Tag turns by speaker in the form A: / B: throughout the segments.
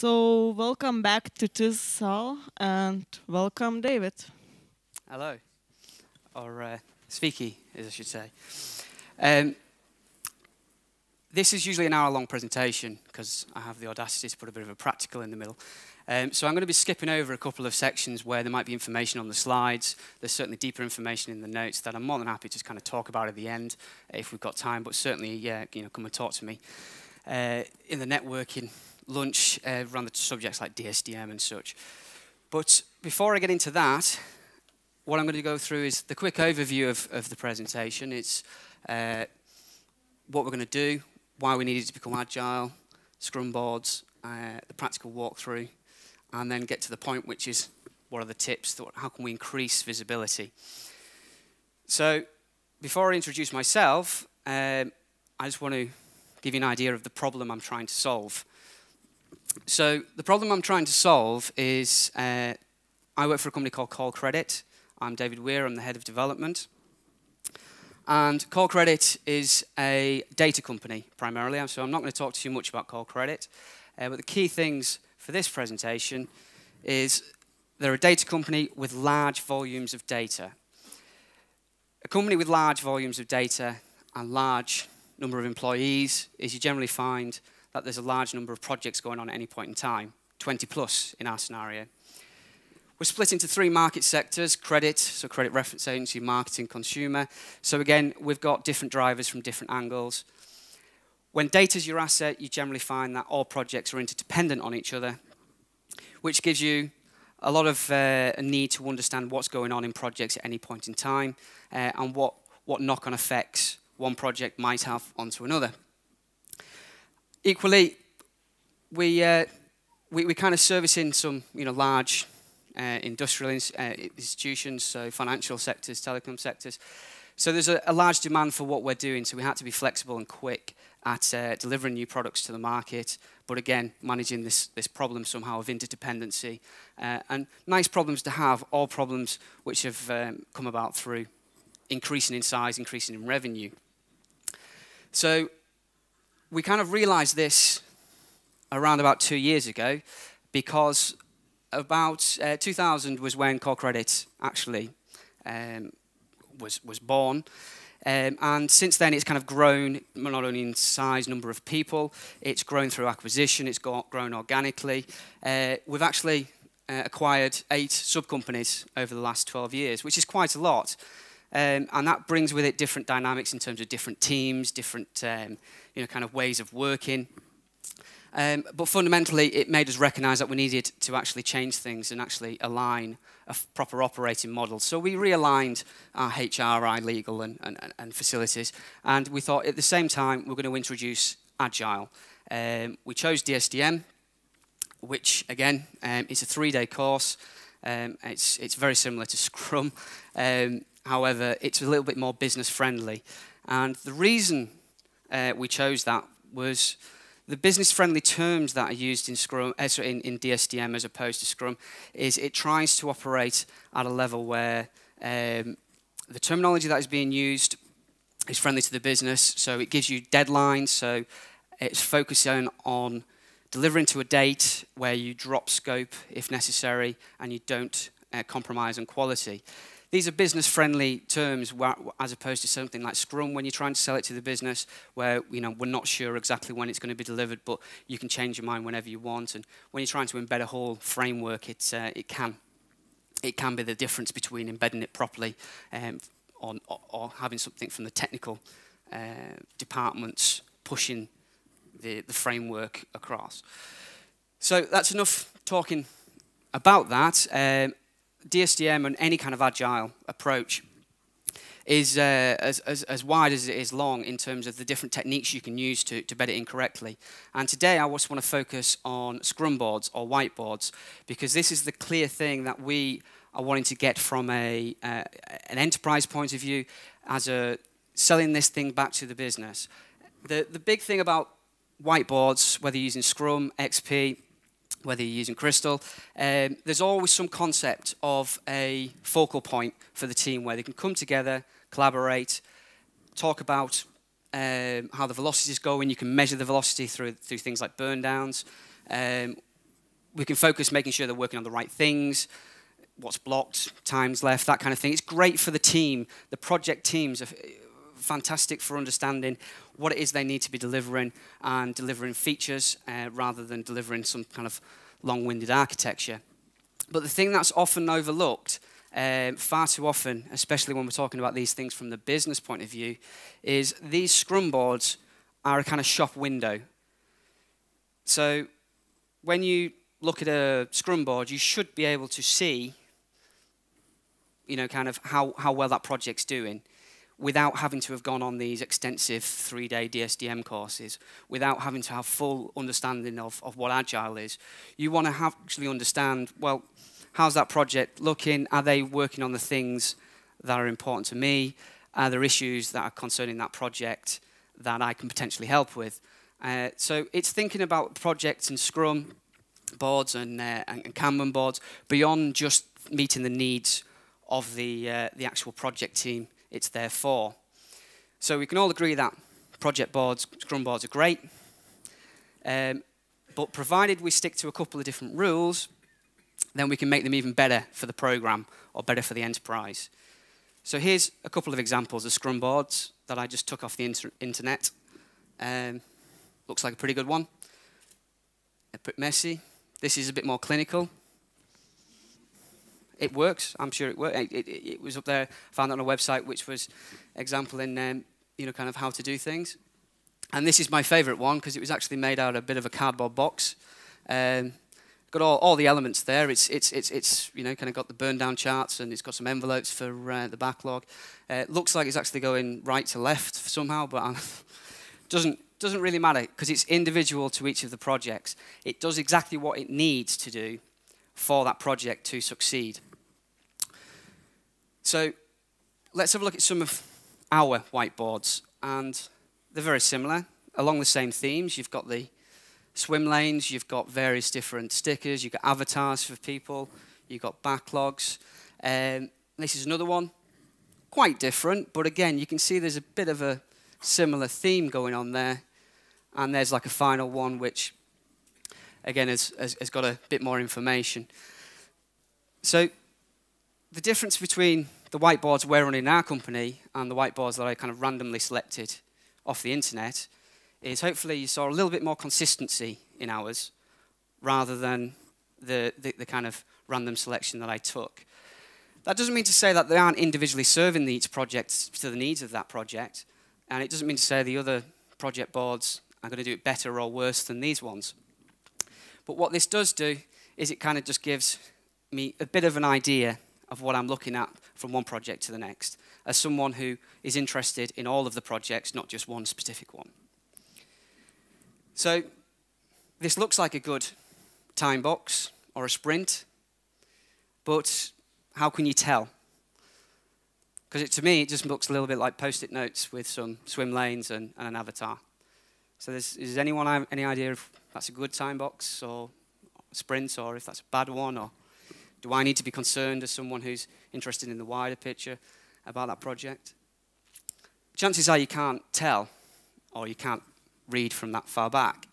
A: So welcome back to TISSAL and welcome David.
B: Hello, or uh, Sviki, as I should say. Um, this is usually an hour-long presentation because I have the audacity to put a bit of a practical in the middle. Um, so I'm going to be skipping over a couple of sections where there might be information on the slides. There's certainly deeper information in the notes that I'm more than happy to kind of talk about at the end if we've got time. But certainly, yeah, you know, come and talk to me. Uh, in the networking lunch uh, around the subjects like DSDM and such. But before I get into that, what I'm going to go through is the quick overview of, of the presentation. It's uh, what we're going to do, why we needed to become agile, scrum boards, uh, the practical walkthrough, and then get to the point, which is what are the tips, how can we increase visibility. So before I introduce myself, um, I just want to give you an idea of the problem I'm trying to solve. So the problem I'm trying to solve is uh, I work for a company called Callcredit. I'm David Weir, I'm the head of development. And Callcredit is a data company primarily, so I'm not going to talk too much about Callcredit. Uh, but the key things for this presentation is they're a data company with large volumes of data. A company with large volumes of data and large number of employees is you generally find that there's a large number of projects going on at any point in time, 20 plus in our scenario. We're split into three market sectors, credit, so credit reference agency, marketing, consumer. So again, we've got different drivers from different angles. When data is your asset, you generally find that all projects are interdependent on each other, which gives you a lot of uh, a need to understand what's going on in projects at any point in time uh, and what, what knock-on effects one project might have onto another. Equally, we, uh, we, we kind of service in some you know, large uh, industrial ins uh, institutions, so financial sectors, telecom sectors. So there's a, a, large demand for what we're doing, so we had to be flexible and quick at uh, delivering new products to the market, but again, managing this, this problem somehow of interdependency. Uh, and nice problems to have, all problems which have um, come about through increasing in size, increasing in revenue. So we kind of realized this around about two years ago because about uh, 2000 was when Callcredit actually um, was, was born. Um, and since then, it's kind of grown not only in size, number of people, it's grown through acquisition, it's got, grown organically. Uh, we've actually uh, acquired eight sub-companies over the last 12 years, which is quite a lot. Um, and that brings with it different dynamics in terms of different teams, different um, you know, kind of ways of working. Um, but fundamentally, it made us recognize that we needed to actually change things and actually align a proper operating model. So we realigned our HRI legal and, and, and facilities, and we thought at the same time we're going to introduce Agile. Um, we chose DSDM, which again um, is a three-day course. Um, it's, it's very similar to Scrum. Um, however, it's a little bit more business friendly. And the reason uh, we chose that was the business-friendly terms that are used in Scrum, uh, in, in, DSDM as opposed to Scrum, is it tries to operate at a level where um, the terminology that is being used is friendly to the business. So it gives you deadlines. So it's focusing on delivering to a date where you drop scope if necessary and you don't uh, compromise on quality. These are business-friendly terms as opposed to something like Scrum when you're trying to sell it to the business where you know, we're not sure exactly when it's going to be delivered, but you can change your mind whenever you want. And when you're trying to embed a whole framework, it, uh, it, can, it can be the difference between embedding it properly um, or, or, having something from the technical uh, departments pushing the, the framework across. So that's enough talking about that. Um, DSDM and any kind of agile approach is uh, as, as, as, wide as it is long in terms of the different techniques you can use to, to bed it in correctly. And today I just want to focus on scrum boards or whiteboards because this is the clear thing that we are wanting to get from a, uh, an enterprise point of view as a selling this thing back to the business. The, the big thing about whiteboards, whether you're using Scrum, XP, whether you're using Crystal, um, there's always some concept of a focal point for the team where they can come together, collaborate, talk about um, how the velocity is going. You can measure the velocity through, through things like burn downs. Um, we can focus making sure they're working on the right things, what's blocked, times left, that kind of thing. It's great for the team. The project teams are fantastic for understanding what it is they need to be delivering and delivering features uh, rather than delivering some kind of long-winded architecture. But the thing that's often overlooked, um, far too often, especially when we're talking about these things from the business point of view, is these scrum boards are a kind of shop window. So when you look at a scrum board, you should be able to see, you know, kind of how, how well that project's doing without having to have gone on these extensive three-day DSDM courses, without having to have full understanding of, of what Agile is. You want to actually understand, well, how's that project looking? Are they working on the things that are important to me? Are there issues that are concerning that project that I can potentially help with? Uh, so it's thinking about projects and Scrum boards and, uh, and Kanban boards beyond just meeting the needs of the, uh, the actual project team it's there for. So we can all agree that project boards, Scrum boards are great, um, but provided we stick to a couple of different rules, then we can make them even better for the program or better for the enterprise. So here's a couple of examples of Scrum boards that I just took off the inter internet. Um, looks like a pretty good one. A bit messy. This is a bit more clinical it works. I'm sure it works. It, it, it, was up there. I Found it on a website which was example in um, you know kind of how to do things. And this is my favourite one because it was actually made out of a bit of a cardboard box. Um, got all, all the elements there. It's it's it's it's you know kind of got the burn down charts and it's got some envelopes for uh, the backlog. Uh, looks like it's actually going right to left somehow, but doesn't doesn't really matter because it's individual to each of the projects. It does exactly what it needs to do for that project to succeed. So let's have a look at some of our whiteboards. And they're very similar, along the same themes. You've got the swim lanes, you've got various different stickers, you've got avatars for people, you've got backlogs. Um, this is another one, quite different, but again, you can see there's a bit of a similar theme going on there. And there's like a final one which, again, has, has, has got a bit more information. So the difference between the whiteboards we're running in our company and the whiteboards that I kind of randomly selected off the internet is hopefully you saw a little bit more consistency in ours rather than the, the, the kind of random selection that I took. That doesn't mean to say that they aren't individually serving each project to the needs of that project, and it doesn't mean to say the other project boards are going to do it better or worse than these ones. But what this does do is it kind of just gives me a bit of an idea of what I'm looking at from one project to the next, as someone who is interested in all of the projects, not just one specific one. So this looks like a good time box or a sprint, but how can you tell? Because to me, it just looks a little bit like post-it notes with some swim lanes and, and an avatar. So does anyone have any idea if that's a good time box or sprint or if that's a bad one or do I need to be concerned as someone who's interested in the wider picture about that project? Chances are you can't tell or you can't read from that far back.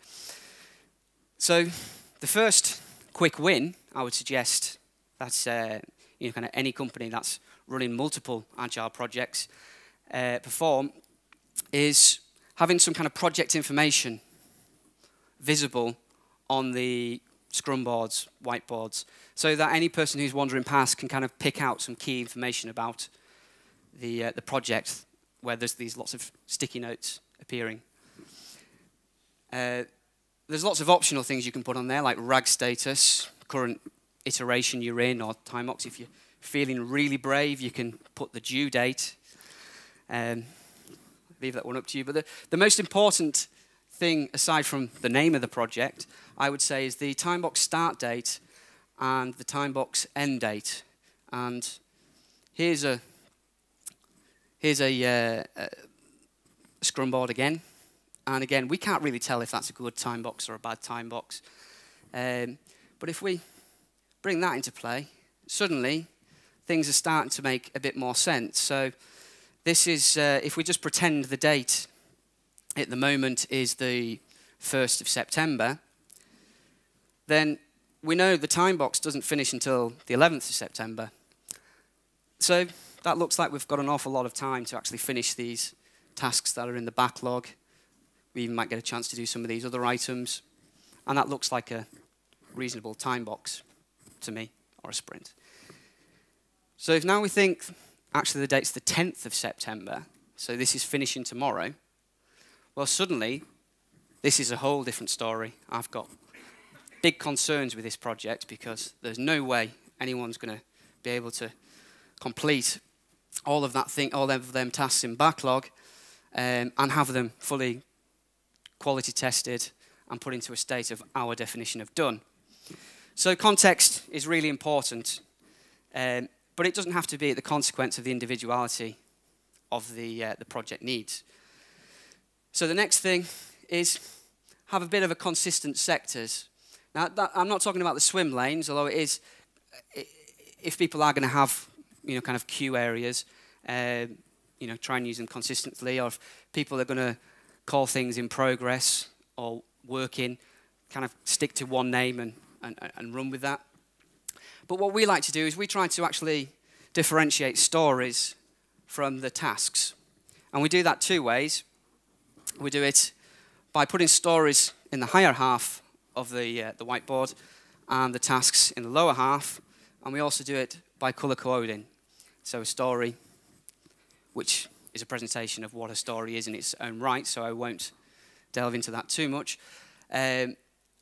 B: So the first quick win, I would suggest, that's uh, you know, kind of any company that's running multiple agile projects uh, perform, is having some kind of project information visible on the scrum boards, whiteboards, so that any person who's wandering past can kind of pick out some key information about the, uh, the project where there's these lots of sticky notes appearing. Uh, there's lots of optional things you can put on there, like rag status, current iteration you're in, or time box. If you're feeling really brave, you can put the due date. Um, leave that one up to you. But the, the most important thing, aside from the name of the project, I would say is the timebox start date and the timebox end date. And here's a here's a, uh, a scrum board again. And again, we can't really tell if that's a good time box or a bad time box. Um, but if we bring that into play, suddenly things are starting to make a bit more sense. So this is, uh, if we just pretend the date at the moment is the 1st of September, then we know the time box doesn't finish until the 11th of September. So that looks like we've got an awful lot of time to actually finish these tasks that are in the backlog. We even might get a chance to do some of these other items. And that looks like a reasonable time box to me, or a sprint. So if now we think, actually the date's the 10th of September, so this is finishing tomorrow, well, suddenly, this is a whole different story. I've got big concerns with this project because there's no way anyone's going to be able to complete all of that thing, all of them tasks in backlog, um, and have them fully quality tested and put into a state of our definition of done. So context is really important, um, but it doesn't have to be at the consequence of the individuality of the, uh, the project needs. So the next thing is have a bit of a consistent sectors. Now, that, I'm not talking about the swim lanes, although it is, if people are going to have, you know, kind of queue areas, uh, you know, try and use them consistently, or if people are going to call things in progress or working, kind of stick to one name and, and, and run with that. But what we like to do is we try to actually differentiate stories from the tasks. And we do that two ways. We do it by putting stories in the higher half of the, uh, the whiteboard and the tasks in the lower half. And we also do it by color coding. So a story, which is a presentation of what a story is in its own right, so I won't delve into that too much, um,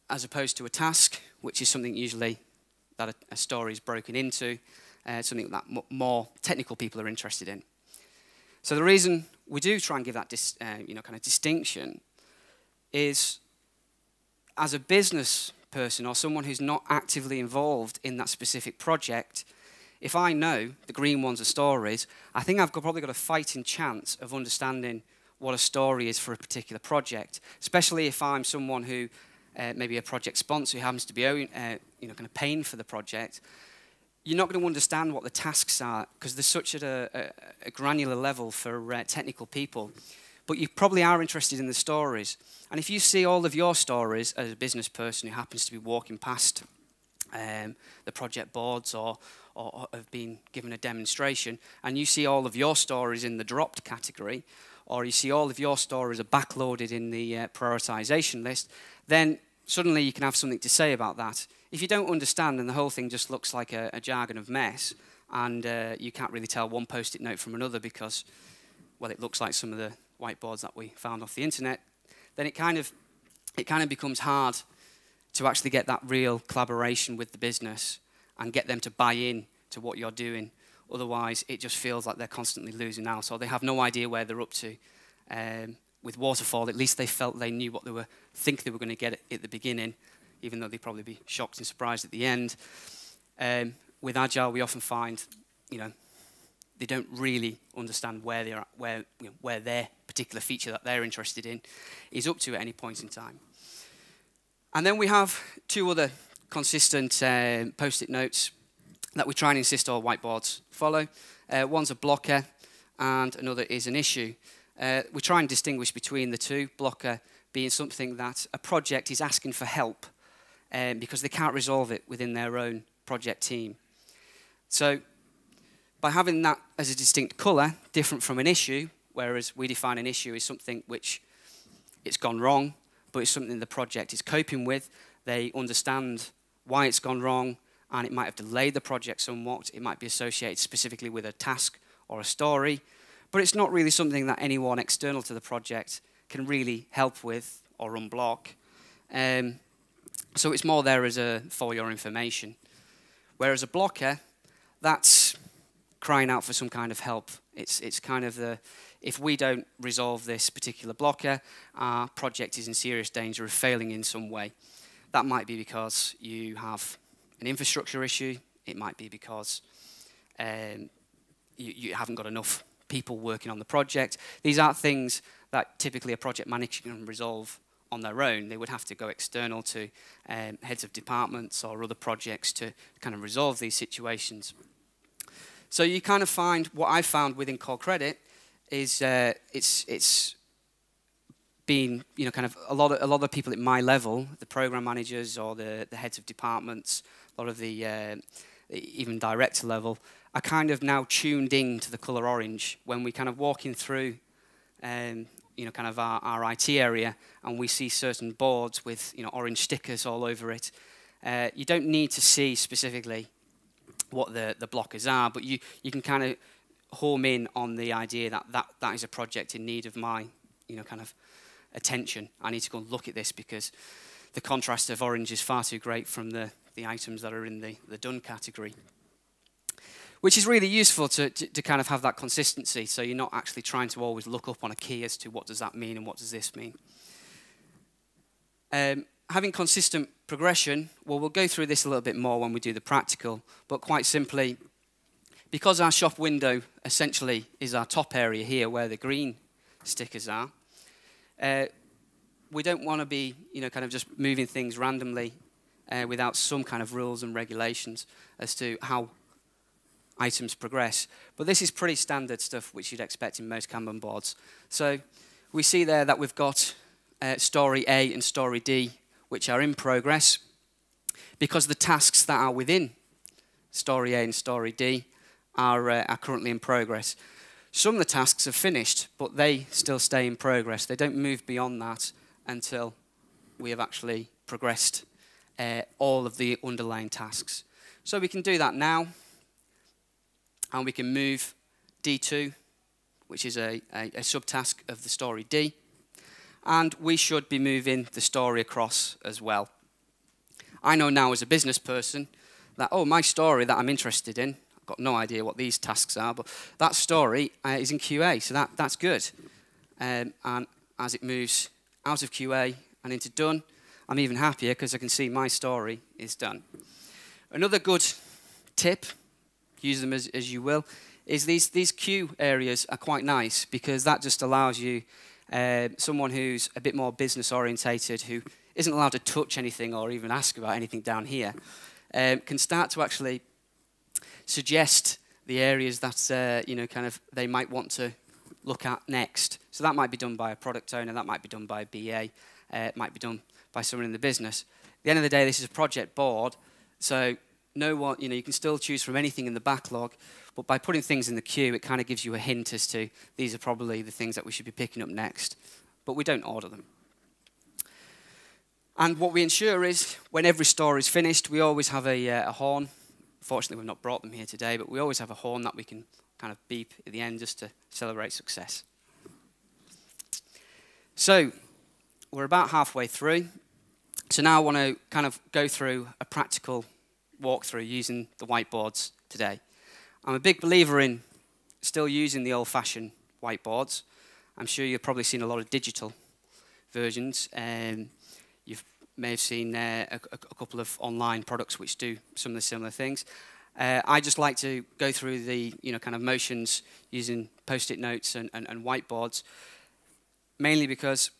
B: as opposed to a task, which is something usually that a, a story is broken into, uh, something that more technical people are interested in. So the reason we do try and give that uh, you know, kind of distinction is as a business person or someone who's not actively involved in that specific project, if I know the green ones are stories, I think I've got, probably got a fighting chance of understanding what a story is for a particular project, especially if I'm someone who, uh, maybe a project sponsor who happens to be uh, you know, kind of paying for the project, you're not going to understand what the tasks are because they're such at a, a, a granular level for uh, technical people. But you probably are interested in the stories. And if you see all of your stories as a business person who happens to be walking past um, the project boards or, or, have been given a demonstration, and you see all of your stories in the dropped category, or you see all of your stories are backloaded in the uh, prioritization list, then suddenly you can have something to say about that. If you don't understand and the whole thing just looks like a, a jargon of mess, and uh, you can't really tell one post-it note from another because, well, it looks like some of the whiteboards that we found off the internet, then it kind of, it kind of becomes hard to actually get that real collaboration with the business and get them to buy in to what you're doing. Otherwise, it just feels like they're constantly losing out, or they have no idea where they're up to. Um, with Waterfall, at least they felt they knew what they were, think they were going to get at the beginning, even though they'd probably be shocked and surprised at the end. Um, with Agile, we often find, you know, they don't really understand where they're where you know, where their particular feature that they're interested in is up to at any point in time. And then we have two other consistent uh, post-it notes that we try and insist all whiteboards follow. Uh, one's a blocker, and another is an issue. Uh, we try and distinguish between the two, blocker being something that a project is asking for help um, because they can't resolve it within their own project team. So by having that as a distinct colour, different from an issue, whereas we define an issue as something which it's gone wrong, but it's something the project is coping with. They understand why it's gone wrong, and it might have delayed the project somewhat. It might be associated specifically with a task or a story, but it's not really something that anyone external to the project can really help with or unblock. Um, so it's more there as a for your information. Whereas a blocker, that's crying out for some kind of help. It's, it's kind of the, if we don't resolve this particular blocker, our project is in serious danger of failing in some way. That might be because you have an infrastructure issue. It might be because um, you, you haven't got enough people working on the project. These aren't things that typically a project manager can resolve on their own. They would have to go external to um, heads of departments or other projects to kind of resolve these situations. So you kind of find what I found within Callcredit is uh, it's it's being, you know, kind of a lot of a lot of people at my level, the program managers or the the heads of departments, a lot of the uh, even director level, are kind of now tuned in to the color orange when we kind of walking through, um, you know, kind of our, our IT area, and we see certain boards with you know orange stickers all over it. Uh, you don't need to see specifically what the the blockers are, but you you can kind of home in on the idea that, that that is a project in need of my, you know, kind of attention. I need to go and look at this because the contrast of orange is far too great from the, the items that are in the, the done category. Which is really useful to, to, to kind of have that consistency so you're not actually trying to always look up on a key as to what does that mean and what does this mean. Um, having consistent progression, well, we'll go through this a little bit more when we do the practical, but quite simply, because our shop window essentially is our top area here where the green stickers are, uh, we don't want to be, you know, kind of just moving things randomly uh, without some kind of rules and regulations as to how items progress. But this is pretty standard stuff which you'd expect in most Kanban boards. So we see there that we've got uh, story A and story D which are in progress because the tasks that are within story A and story D are, uh, are currently in progress. Some of the tasks are finished, but they still stay in progress. They don't move beyond that until we have actually progressed uh, all of the underlying tasks. So we can do that now, and we can move D2, which is a, a, a subtask of the story D, and we should be moving the story across as well. I know now as a business person that, oh, my story that I'm interested in, I've got no idea what these tasks are, but that story uh, is in QA, so that, that's good. Um, and as it moves out of QA and into done, I'm even happier because I can see my story is done. Another good tip, use them as, as you will, is these, these queue areas are quite nice because that just allows you, uh, someone who's a bit more business orientated, who isn't allowed to touch anything or even ask about anything down here, um, can start to actually suggest the areas that uh, you know kind of they might want to look at next. So that might be done by a product owner, that might be done by a BA, uh, it might be done by someone in the business. At the end of the day, this is a project board, so no one, you know, you can still choose from anything in the backlog, but by putting things in the queue, it kind of gives you a hint as to these are probably the things that we should be picking up next, but we don't order them. And what we ensure is, when every store is finished, we always have a, uh, a horn Fortunately, we've not brought them here today, but we always have a horn that we can kind of beep at the end just to celebrate success. So, we're about halfway through. So now I want to kind of go through a practical walkthrough using the whiteboards today. I'm a big believer in still using the old-fashioned whiteboards. I'm sure you've probably seen a lot of digital versions. Um, you've may have seen uh, a, a, couple of online products which do some of the similar things. Uh, I just like to go through the you know kind of motions using post-it notes and, and, and whiteboards, mainly because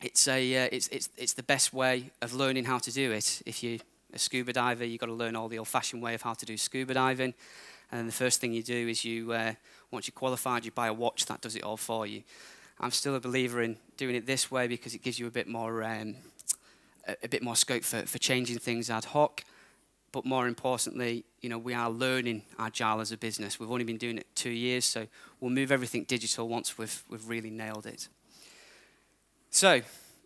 B: it's a uh, it's, it's it's the best way of learning how to do it. If you're a scuba diver, you've got to learn all the old-fashioned way of how to do scuba diving, and the first thing you do is you uh, once you're qualified, you buy a watch that does it all for you. I'm still a believer in doing it this way because it gives you a bit more um, a, a bit more scope for, for changing things ad hoc. But more importantly, you know, we are learning agile as a business. We've only been doing it two years, so we'll move everything digital once we've, we've really nailed it. So,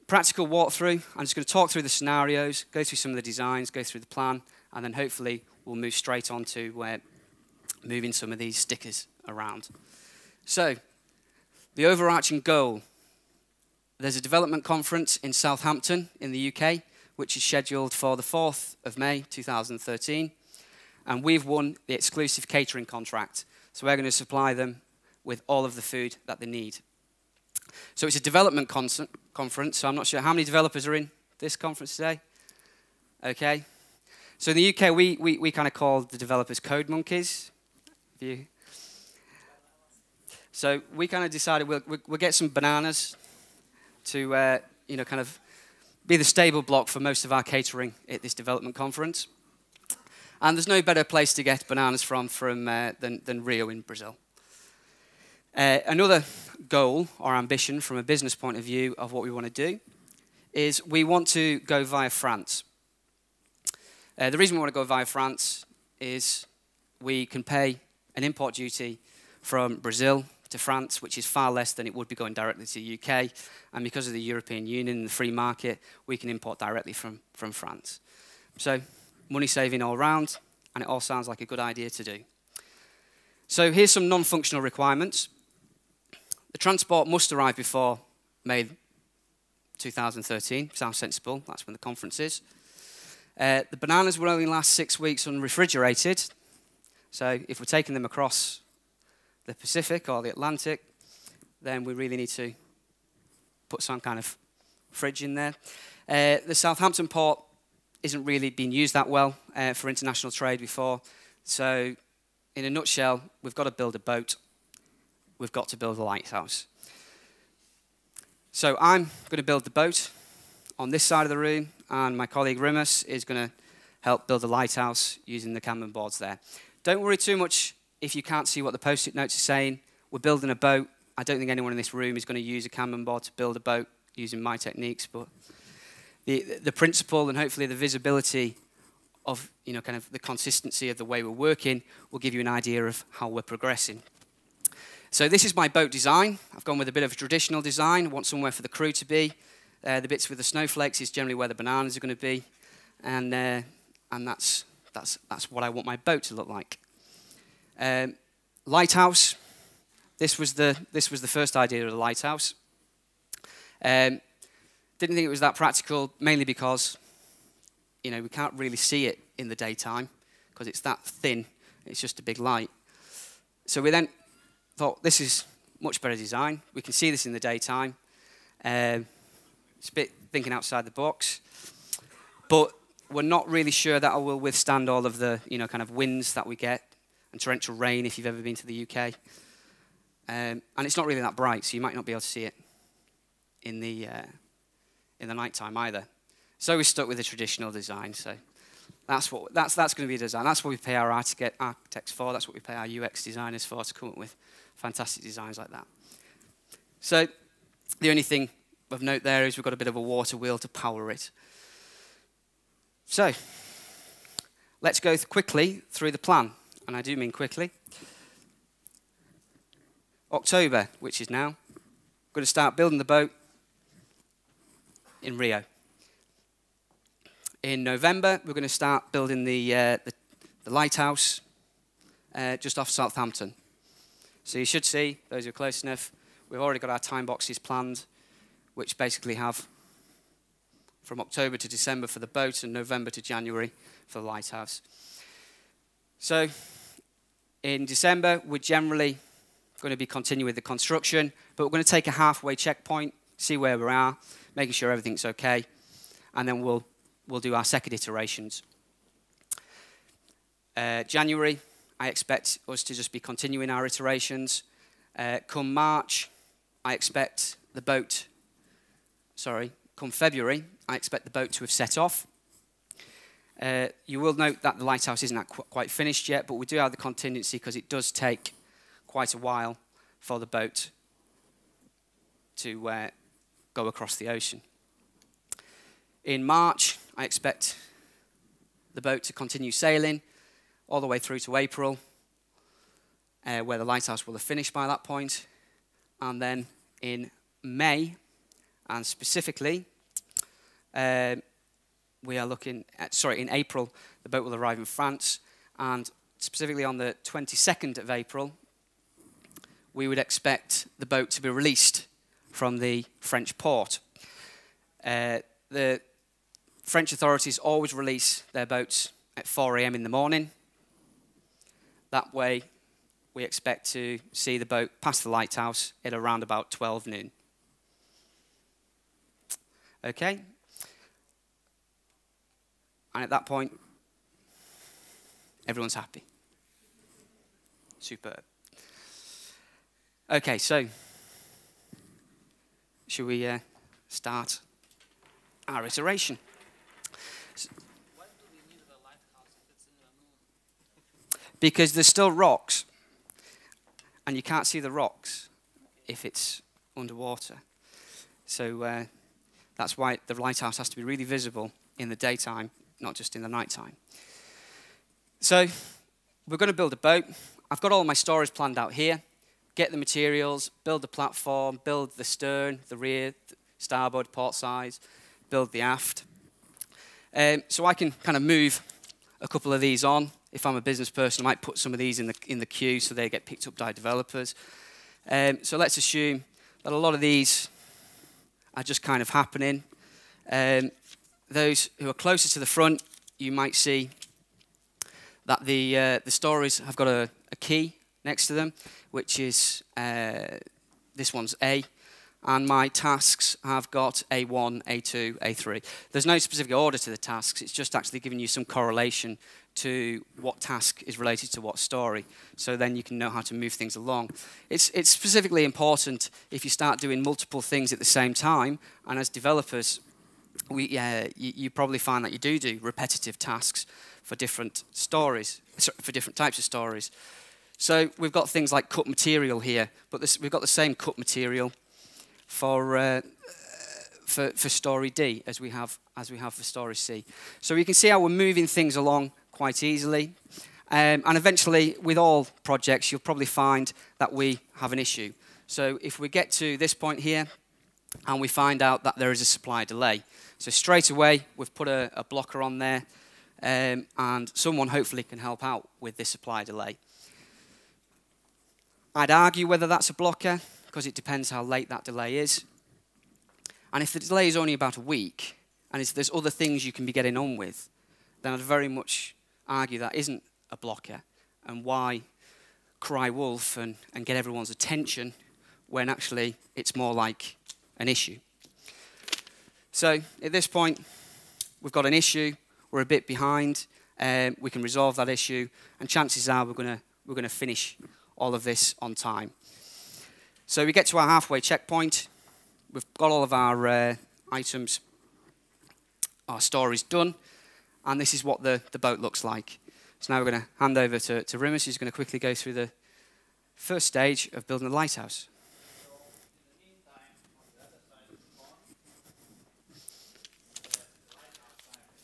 B: practical walkthrough. I'm just going to talk through the scenarios, go through some of the designs, go through the plan, and then hopefully we'll move straight on to uh, moving some of these stickers around. So, the overarching goal there's a development conference in Southampton in the UK, which is scheduled for the 4th of May 2013. And we've won the exclusive catering contract. So we're going to supply them with all of the food that they need. So it's a development conference. So I'm not sure how many developers are in this conference today. Okay. So in the UK, we, we, we kind of call the developers code monkeys. You? So we kind of decided we'll, we'll get some bananas to uh, you know, kind of be the stable block for most of our catering at this development conference. And there's no better place to get bananas from, from uh, than, than Rio in Brazil. Uh, another goal or ambition from a business point of view of what we want to do is we want to go via France. Uh, the reason we want to go via France is we can pay an import duty from Brazil to France, which is far less than it would be going directly to the UK. And because of the European Union and the free market, we can import directly from, from France. So, money saving all round, and it all sounds like a good idea to do. So, here's some non functional requirements. The transport must arrive before May 2013. Sounds sensible. That's when the conference is. Uh, the bananas will only last six weeks unrefrigerated. So if we're taking them across the Pacific or the Atlantic, then we really need to put some kind of fridge in there. Uh, the Southampton port isn't really being used that well uh, for international trade before. So in a nutshell, we've got to build a boat. We've got to build a lighthouse. So I'm going to build the boat on this side of the room, and my colleague Rimas is going to help build the lighthouse using the Kanban boards there. Don't worry too much if you can't see what the post-it notes are saying. We're building a boat. I don't think anyone in this room is going to use a Kanban board to build a boat using my techniques, but the, the principle and hopefully the visibility of you know kind of the consistency of the way we're working will give you an idea of how we're progressing. So this is my boat design. I've gone with a bit of a traditional design. I want somewhere for the crew to be. Uh, the bits with the snowflakes is generally where the bananas are going to be. And, uh, and that's, that's, that's what I want my boat to look like. Um, lighthouse. This was, the, this was the first idea of the lighthouse. Um, didn't think it was that practical, mainly because you know, we can't really see it in the daytime because it's that thin. It's just a big light. So we then thought this is much better design. We can see this in the daytime. Um, it's a bit thinking outside the box, but we're not really sure that it will withstand all of the you know kind of winds that we get and torrential rain if you've ever been to the UK. Um, and it's not really that bright, so you might not be able to see it in the uh, in the night time either. So we stuck with the traditional design. So that's what that's that's going to be a design. That's what we pay our architects for. That's what we pay our UX designers for to come up with fantastic designs like that. So the only thing of note there is we've got a bit of a water wheel to power it. So let's go quickly through the plan, and I do mean quickly. October, which is now, we're going to start building the boat in Rio. In November, we're going to start building the, uh, the, the lighthouse uh, just off Southampton. So you should see, those who are close enough, we've already got our time boxes planned, which basically have from October to December for the boat and November to January for the lighthouse. So in December, we're generally going to be continuing with the construction, but we're going to take a halfway checkpoint, see where we are, making sure everything's okay, and then we'll, we'll do our second iterations. Uh, January, I expect us to just be continuing our iterations. Uh, come March, I expect the boat, sorry, come February, I expect the boat to have set off. Uh, you will note that the lighthouse isn't qu quite finished yet, but we do have the contingency because it does take quite a while for the boat to uh, go across the ocean. In March, I expect the boat to continue sailing all the way through to April, uh, where the lighthouse will have finished by that point. And then in May, and specifically, uh, we are looking at, sorry, in April, the boat will arrive in France. And specifically on the 22nd of April, we would expect the boat to be released from the French port. Uh, the French authorities always release their boats at 4 a.m. in the morning that way, we expect to see the boat past the lighthouse at around about 12 noon. Okay? And at that point, everyone's happy. Superb. Okay, so should we uh, start our iteration? Because there's still rocks. and you can't see the rocks if it's underwater. So uh, that's why the lighthouse has to be really visible in the daytime, not just in the nighttime. So we're going to build a boat. I've got all my stories planned out here. Get the materials, build the platform, build the stern, the rear, the starboard, port sides, build the aft. Um, so I can kind of move a couple of these on. If I'm a business person, I might put some of these in the, in the queue so they get picked up by developers. Um, so let's assume that a lot of these are just kind of happening. Um, those who are closer to the front, you might see that the, uh, the stories have got a, a, key next to them, which is uh, this one's A, and my tasks have got A1, A2, A3. There's no specific order to the tasks, it's just actually giving you some correlation to what task is related to what story. So then you can know how to move things along. It's, it's specifically important if you start doing multiple things at the same time, and as developers, we, uh, you, you probably find that you do do repetitive tasks for different stories, for different types of stories. So we've got things like cut material here, but this, we've got the same cut material for, uh, for, for story D as we, have, as we have for story C. So you can see how we're moving things along quite easily. Um, and eventually, with all projects, you'll probably find that we have an issue. So if we get to this point here, and we find out that there is a supply delay. So straight away, we've put a, a blocker on there, um, and someone hopefully can help out with this supply delay. I'd argue whether that's a blocker, because it depends how late that delay is. And if the delay is only about a week, and if there's other things you can be getting on with, then I'd very much argue that isn't a blocker, and why cry wolf and, and get everyone's attention when actually it's more like an issue. So at this point, we've got an issue, we're a bit behind, um, we can resolve that issue, and chances are we're going we're gonna finish all of this on time. So we get to our halfway checkpoint. We've got all of our uh, items, our stories done, and this is what the, the boat looks like. So now we're going to hand over to, to Rimas, who's going to quickly go through the first stage of building the lighthouse.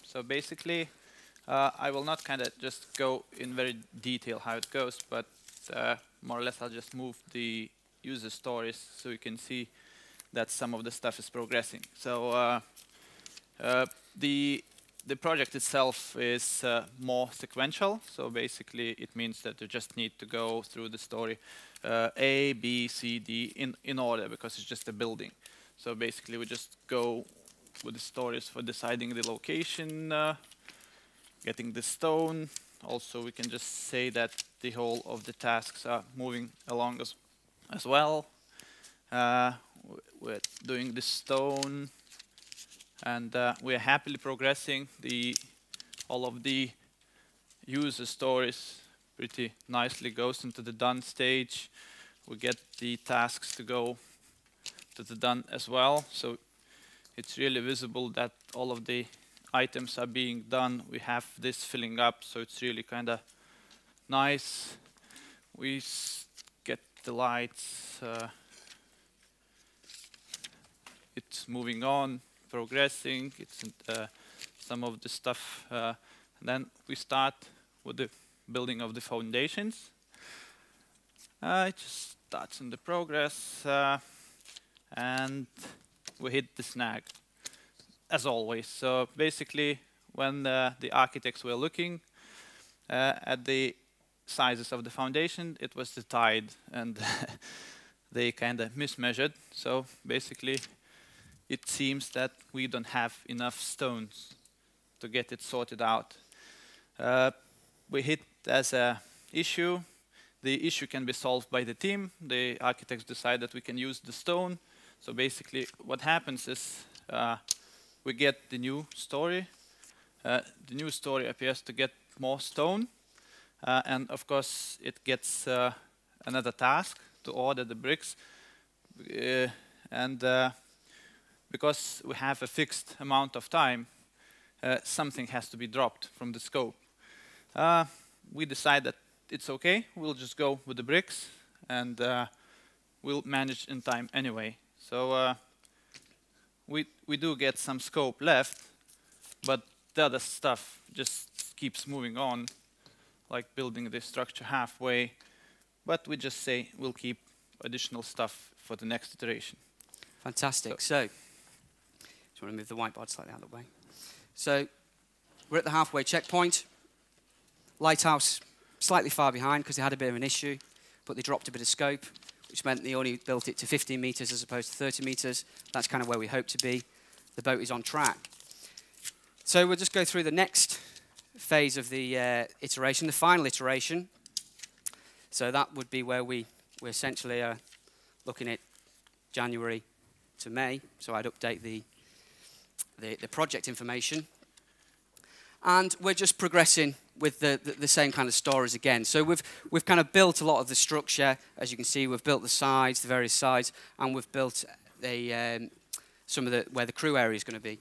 C: So basically, uh, I will not kind of just go in very detail how it goes, but uh, more or less I'll just move the user stories so you can see that some of the stuff is progressing. So uh, uh, the the project itself is uh, more sequential. So basically, it means that you just need to go through the story uh, A, B, C, D in in order because it's just a building. So basically, we just go with the stories for deciding the location, uh, getting the stone. Also, we can just say that the whole of the tasks are moving along as as well. Uh, we're doing the stone, and uh, we're happily progressing. The all of the user stories pretty nicely goes into the done stage. We get the tasks to go to the done as well. So it's really visible that all of the items are being done. We have this filling up, so it's really kind of nice. We get the lights. Uh, it's moving on, progressing. It's uh, some of the stuff. Uh, then we start with the building of the foundations. Uh, it just starts in the progress, uh, and we hit the snag, as always. So basically, when the architects were looking uh, at the sizes of the foundation, it was the tide, and they kind of mismeasured. So basically, it seems that we don't have enough stones to get it sorted out. Uh, we hit as a issue. The issue can be solved by the team. The architects decide that we can use the stone. So basically, what happens is uh, we get the new story. Uh, the new story appears to get more stone. Uh, and of course, it gets uh, another task to order the bricks. Uh, and because we have a fixed amount of time, something has to be dropped from the scope. we decide that it's okay, we'll just go with the bricks. and uh, we'll manage in time anyway. So uh, we we do get some scope left, but the other stuff just keeps moving on, like building the structure halfway. But we just say we'll keep additional stuff for the next iteration.
B: Fantastic. So, just want to move the whiteboard slightly out of the way. So, we're at the halfway checkpoint. Lighthouse slightly far behind because they had a bit of an issue, but they dropped a bit of scope, which meant they only built it to 15 meters as opposed to 30 meters. That's kind of where we hope to be. The boat is on track. So we'll just go through the next phase of the uh, iteration, the final iteration. So that would be where we, we essentially are looking at January to May. So I'd update the, the, the project information. And we're just progressing with the, the, the, same kind of stories again. So we've, we've kind of built a lot of the structure. As you can see, we've built the sides, the various sides, and we've built the, um, some of the, where the crew area is going to be.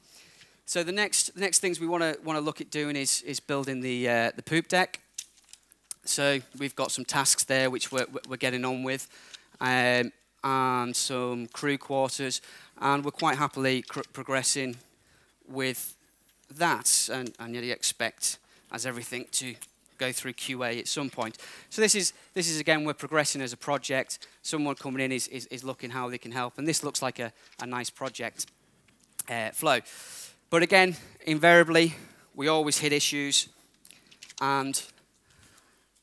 B: So the next, the next things we want to want to look at doing is, is building the, uh, the poop deck. So we've got some tasks there which we're, we're getting on with, um, and some crew quarters, and we're quite happily progressing with that, and, and you'd expect as everything to go through QA at some point. So this is, this is again, we're progressing as a project. Someone coming in is, is, is looking how they can help, and this looks like a, a nice project uh, flow. But again, invariably, we always hit issues, and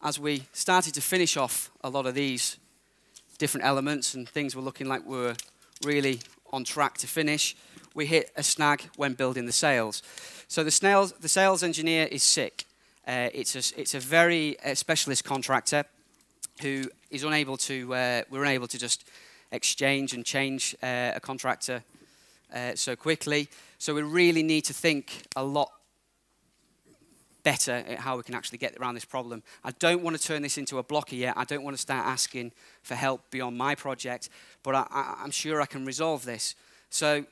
B: as we started to finish off a lot of these different elements and things were looking like we were really on track to finish, we hit a snag when building the sails. So the, snails, the sails engineer is sick. Uh, it's, a, it's a very uh, specialist contractor who is unable to, uh, we're unable to just exchange and change uh, a contractor uh, so quickly. So we really need to think a lot better at how we can actually get around this problem. I don't want to turn this into a blocker yet. I don't want to start asking for help beyond my project, but I, am sure I can resolve this. So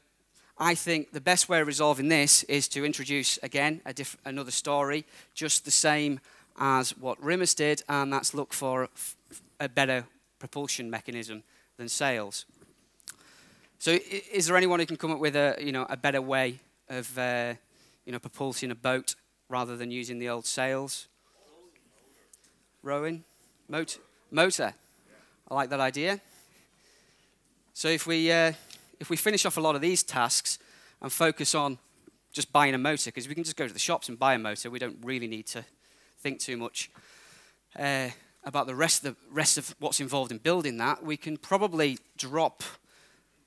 B: I think the best way of resolving this is to introduce, again, another story, just the same as what Rimas did, and that's look for a better propulsion mechanism than sails. So is there anyone who can come up with a, you know, a better way of uh, you know, propulsing a boat rather than using the old sails? Rowing? Motor? Motor. I like that idea. So if we, uh, if we finish off a lot of these tasks and focus on just buying a motor, because we can just go to the shops and buy a motor, we don't really need to think too much uh, about the rest of the rest of what's involved in building that. We can probably drop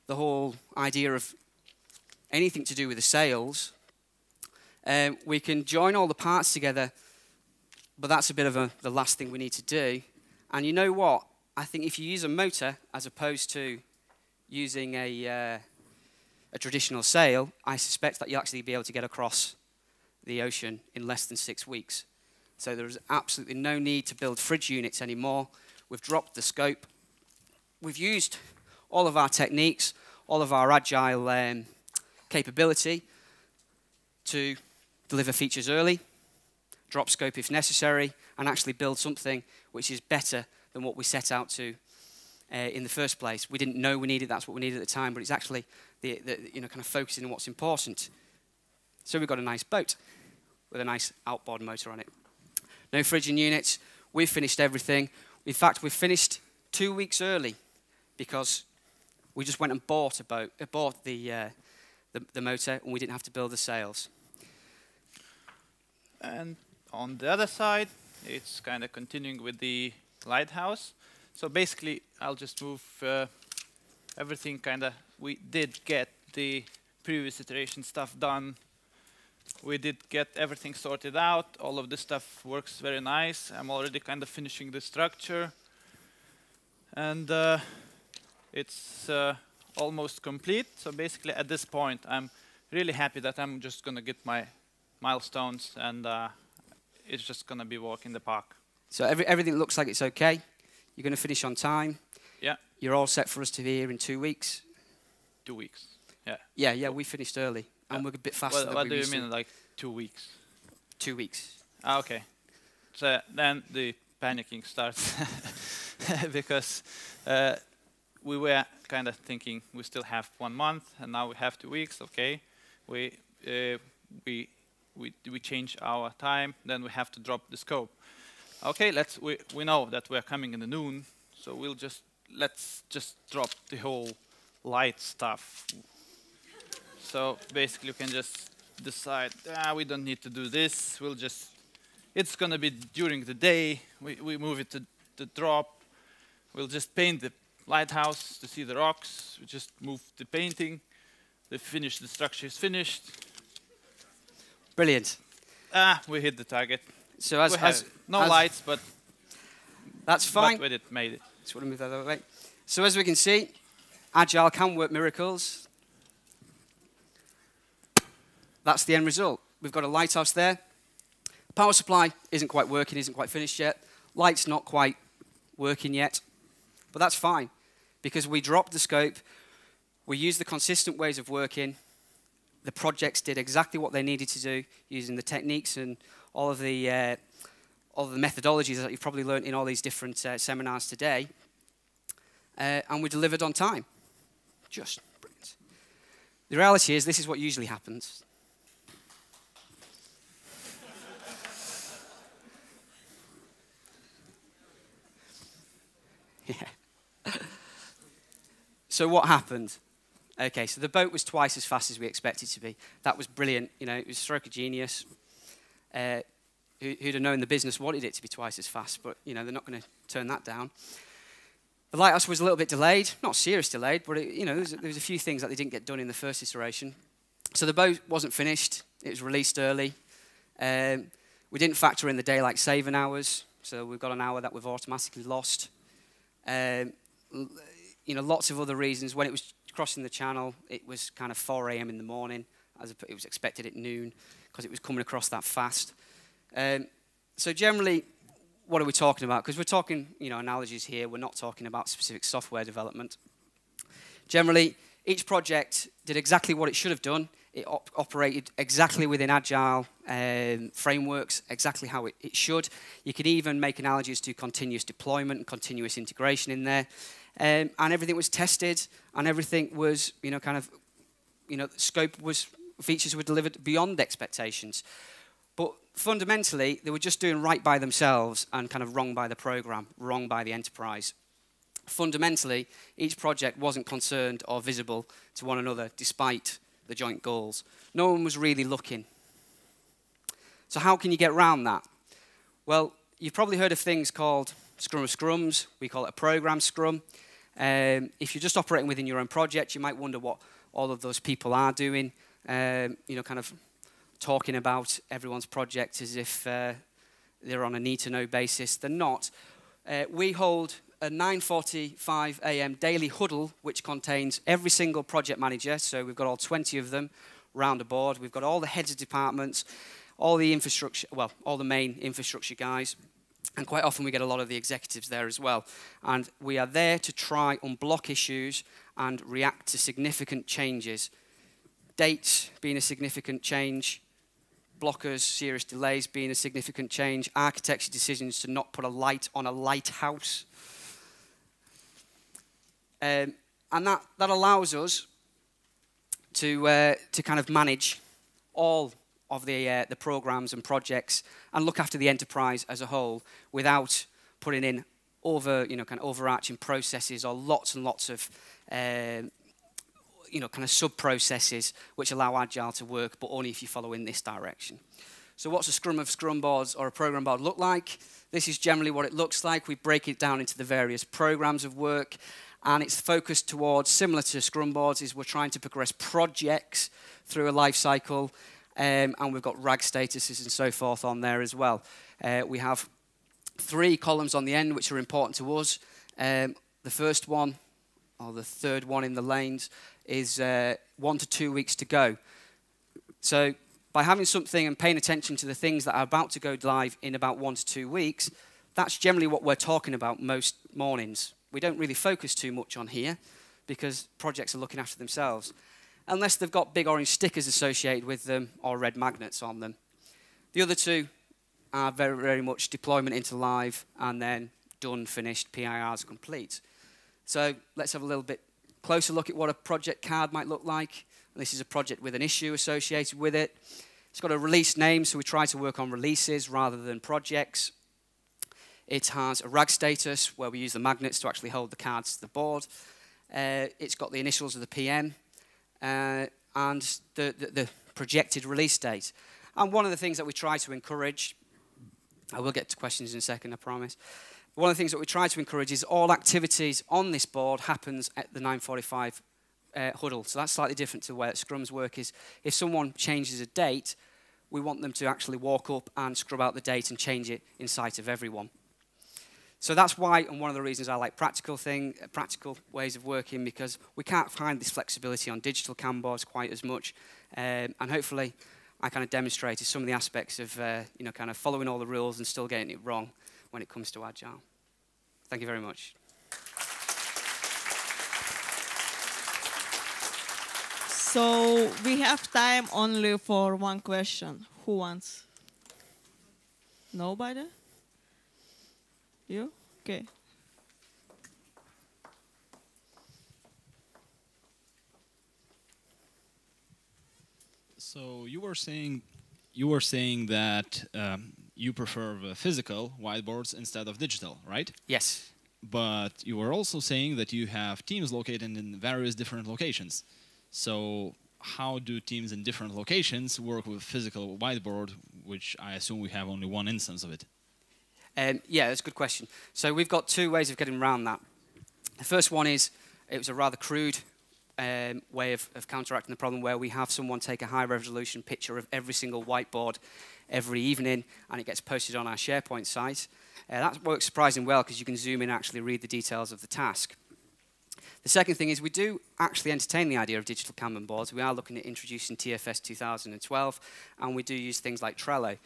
B: the whole idea of anything to do with the sails. Um, we can join all the parts together, but that's a bit of a, the last thing we need to do. And you know what? I think if you use a motor as opposed to using a, uh, a traditional sail, I suspect that you'll actually be able to get across the ocean in less than six weeks. So there's absolutely no need to build fridge units anymore. We've dropped the scope. We've used all of our techniques, all of our agile um, capability to deliver features early, drop scope if necessary, and actually build something which is better than what we set out to uh, in the first place. We didn't know we needed that's what we needed at the time, but it's actually the, the, you know kind of focusing on what's important. So we've got a nice boat with a nice outboard motor on it. No fridging units. We've finished everything. In fact, we've finished two weeks early because we just went and bought a boat, uh, bought the, uh, the, the motor, and we didn't have to build the sails.
C: And on the other side, it's kind of continuing with the lighthouse. So basically, I'll just move uh, everything kind of, we did get the previous iteration stuff done. We did get everything sorted out. All of this stuff works very nice. I'm already kind of finishing the structure. And uh, it's uh, almost complete. So basically, at this point, I'm really happy that I'm just going to get my milestones and uh, it's just going to be walk in the park.
B: So every, everything looks like it's okay. You're going to finish on time.
C: Yeah.
B: You're all set for us to be here in two weeks.
C: Two weeks. Yeah.
B: Yeah, yeah. We finished early, yeah. and we're a bit faster.
C: What, what do you mean, like two weeks?
B: Two weeks.
C: Ah, okay. So then the panicking starts. because uh, we were kind of thinking we still have one month and now we have two weeks. Okay, we uh, we we we change our time, then we have to drop the scope. Okay, let's we we know that we're coming in the noon, so we'll just let's just drop the whole light stuff. So basically, you can just decide, ah, we don't need to do this. We'll just, it's going to be during the day. We, we move it to the drop. We'll just paint the lighthouse to see the rocks. We just move the painting. The finish, the structure is finished.
B: Brilliant.
C: Ah, we hit the target.
B: So as,
C: we
B: as
C: no
B: as-
C: lights, but
B: that's fine.
C: but it made it.
B: Just want to move that other way. So as we can see, Agile can work miracles. That's the end result. We've got a lighthouse there. Power supply isn't quite working, isn't quite finished yet. Light's not quite working yet. But that's fine because we dropped the scope. We used the consistent ways of working. The projects did exactly what they needed to do using the techniques and all of the, uh, all of the methodologies that you've probably learned in all these different uh, seminars today. Uh, and we delivered on time. Just brilliant. The reality is, this is what usually happens. yeah. so what happened? Okay, so the boat was twice as fast as we expected it to be. That was brilliant. You know, it was a stroke of genius. Uh, who, who'd have known the business wanted it to be twice as fast, but you know they're not going to turn that down. The lighthouse was a little bit delayed, not serious delayed, but it, you know there was, there was a few things that they didn't get done in the first iteration. So the boat wasn't finished; it was released early. Um, we didn't factor in the daylight saving hours, so we've got an hour that we've automatically lost. Um, you know, lots of other reasons. When it was crossing the channel, it was kind of 4 a.m. in the morning, as it was expected at noon, because it was coming across that fast. Um, so generally, what are we talking about? Because we're talking, you know, analogies here. We're not talking about specific software development. Generally, each project did exactly what it should have done. It op- operated exactly within agile um, frameworks, exactly how it, it should. You could even make analogies to continuous deployment and continuous integration in there. Um, and everything was tested, and everything was, you know, kind of, you know, scope was, features were delivered beyond expectations. But fundamentally, they were just doing right by themselves and kind of wrong by the program, wrong by the enterprise. Fundamentally, each project wasn't concerned or visible to one another despite the joint goals. No one was really looking. So, how can you get around that? Well, you've probably heard of things called Scrum of Scrums. We call it a program Scrum. Um, if you're just operating within your own project, you might wonder what all of those people are doing. Um, you know, kind of talking about everyone's project as if uh, they're on a need-to-know basis. They're not. Uh, we hold a 9:45 a.m. daily huddle, which contains every single project manager. So we've got all 20 of them round the board. We've got all the heads of departments, all the infrastructure, well, all the main infrastructure guys. And quite often we get a lot of the executives there as well. And we are there to try unblock issues and react to significant changes. Dates being a significant change, blockers, serious delays being a significant change, architecture decisions to not put a light on a lighthouse. Um, and that, that allows us to, uh, to kind of manage all of the, uh, the programs and projects and look after the enterprise as a whole without putting in over, you know, kind of overarching processes or lots and lots of, um, you know, kind of sub-processes which allow Agile to work, but only if you follow in this direction. So what's a scrum of scrum boards or a program board look like? This is generally what it looks like. We break it down into the various programs of work and it's focused towards, similar to scrum boards, is we're trying to progress projects through a life cycle um, and we've got RAG statuses and so forth on there as well. Uh, we have three columns on the end which are important to us. Um, the first one, or the third one in the lanes, is uh, one to two weeks to go. So by having something and paying attention to the things that are about to go live in about one to two weeks, that's generally what we're talking about most mornings. We don't really focus too much on here because projects are looking after themselves, unless they've got big orange stickers associated with them or red magnets on them. The other two are very, very much deployment into live and then done, finished, PIRs complete. So let's have a little bit closer look at what a project card might look like. This is a project with an issue associated with it. It's got a release name, so we try to work on releases rather than projects. It has a RAG status, where we use the magnets to actually hold the cards to the board. Uh, it's got the initials of the PM uh, and the, the, the projected release date. And one of the things that we try to encourage, I will get to questions in a second, I promise. One of the things that we try to encourage is all activities on this board happens at the 945 uh, huddle. So that's slightly different to where Scrum's work is. If someone changes a date, we want them to actually walk up and scrub out the date and change it in sight of everyone. So that's why, and one of the reasons I like practical thing, practical ways of working, because we can't find this flexibility on digital Kanban boards quite as much. Um, and hopefully, I kind of demonstrated some of the aspects of, uh, you know, kind of following all the rules and still getting it wrong when it comes to Agile. Thank you very much.
A: So we have time only for one question. Who wants? Nobody? You? Okay.
D: So you were saying you were saying that um, you prefer physical whiteboards instead of digital, right?
B: Yes.
D: But you were also saying that you have teams located in various different locations. So how do teams in different locations work with physical whiteboard, which I assume we have only one instance of it?
B: Um, yeah, that's a good question. So we've got two ways of getting around that. The first one is it was a rather crude um, way of, of, counteracting the problem where we have someone take a high resolution picture of every single whiteboard every evening and it gets posted on our SharePoint site. Uh, that works surprisingly well because you can zoom in and actually read the details of the task. The second thing is we do actually entertain the idea of digital Kanban boards. We are looking at introducing TFS 2012, and we do use things like Trello.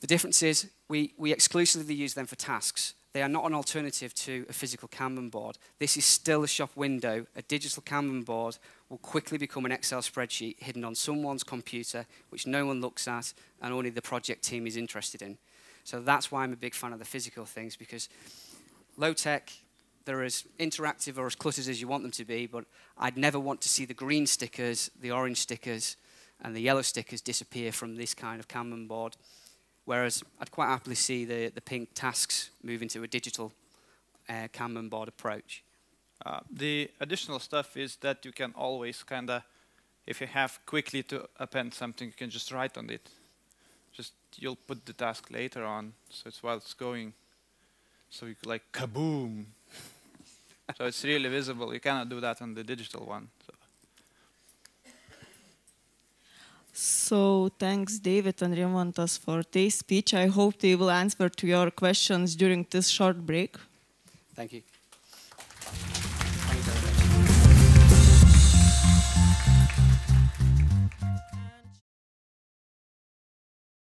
B: The difference is we, we exclusively use them for tasks. They are not an alternative to a physical Kanban board. This is still a shop window. A digital Kanban board will quickly become an Excel spreadsheet hidden on someone's computer, which no one looks at, and only the project team is interested in. So that's why I'm a big fan of the physical things, because low tech, they're as interactive or as cluttered as you want them to be, but I'd never want to see the green stickers, the orange stickers, and the yellow stickers disappear from this kind of Kanban board. Whereas I'd quite happily see the, the pink tasks move into a digital uh, Kanban board approach.
C: Uh, the additional stuff is that you can always kind of, if you have quickly to append something, you can just write on it. Just you'll put the task later on, so it's while it's going. So you like kaboom, so it's really visible. You cannot do that on the digital one. So.
A: So thanks, David and Rimantas, for today's speech. I hope they will answer to your questions during this short break.
B: Thank you.